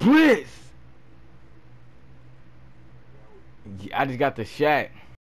Bliss. I just got the shot.